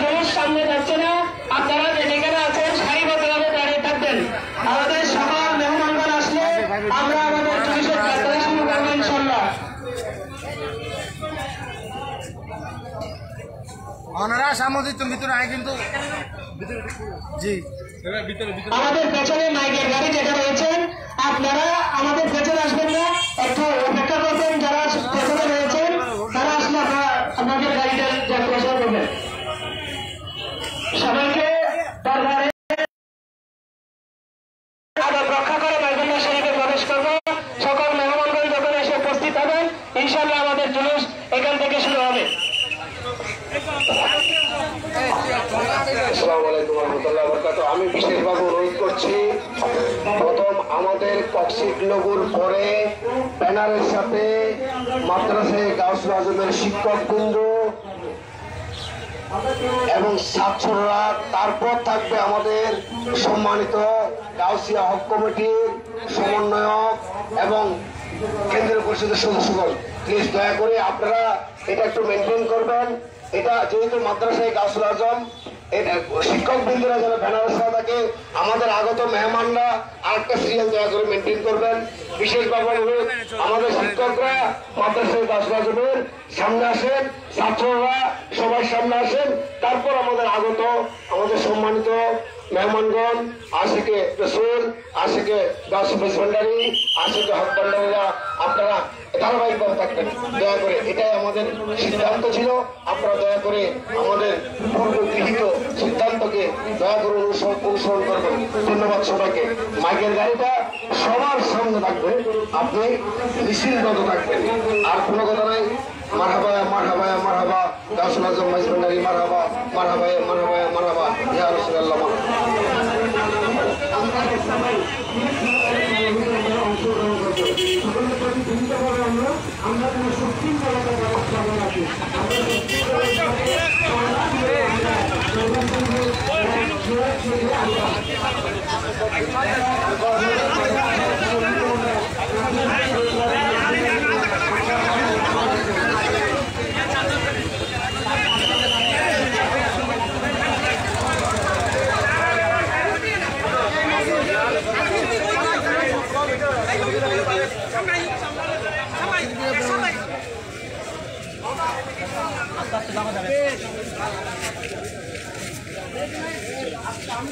জুলুস সামনে যাচ্ছে না। আপনারা যে আছেন সারিবদ্ধভাবে দাঁড়িয়ে থাকবেন আমাদের সকল মেহমানগণ আসলে আমরা আমাদের জুলুসের যাত্রা শুরু করব ইনশাল্লাহ ওনারা সামুদ্রিক ভিতরে কিন্তু জি। আমাদের পেছনে মাইকের গাড়ি যেটা রয়েছেন আপনারা আমাদের পেছনে আসবেন না একটু অপেক্ষা করবেন যারা পেছনে রয়েছেন তারা আসলে আপনারা আপনাদের গাড়িটা করবেন। সবাইকে দরবারে আদব রক্ষা করে বাইকুল্লাহ শরীফে প্রবেশ করব। সকল মেহমানগণ যখন এসে উপস্থিত হবেন ইনশাল্লাহ আমাদের জুলুস এখান থেকে শুরু হবে। আমি বিশেষভাবে অনুরোধ করছি, প্রথম আমাদের কক্সিট লগুর পরে ব্যানারের সাথে মাদ্রাসায় গাউসুল আজমের শিক্ষক বিন্দু এবং ছাত্ররা, তারপর থাকবে আমাদের সম্মানিত গাউসিয়া হক কমিটির সমন্বয়ক এবং কেন্দ্রীয় পরিষদের সদস্যগণ। প্লিজ দয়া করে আপনারা এটা একটু মেনটেন করবেন। এটা যেহেতু মাদ্রাসায় গাউসুল আজম শিক্ষক বৃন্দরা যেন ব্যানারের থাকে, আমাদের আগত মেহমানরা আরেকটা সিরিয়াল দয়া করে মেনটেন করবেন। বিশেষভাবে আমাদের শিক্ষকরা মাদ্রাসায় আজমের সামনে আসেন, ছাত্ররা সবাই সামনে আসেন, তারপর আমাদের আগত, আমাদের সম্মানিত মেহমানগণ, আশেকে রসুল, আশেকে দাস ভান্ডারি, আশেকে হক ভান্ডারীরা, আপনারা ধারাবাহিকভাবে থাকবেন। দয়া করে, এটাই আমাদের সিদ্ধান্ত ছিল। সবার সামনে থাকবে। আপনি নিশ্চিন্ত থাকবেন। আর কোনো কথা নাই। মারহাবায়া মারহাবায়া মারহাবা। দাসুল আজম ভাইস ভান্ডারি মারহাবা মারহাবায়া মারহাবায়া মারহাবা। ইয়া রসুল্লাহ আমরা কোনো শক্তির আমরা أنا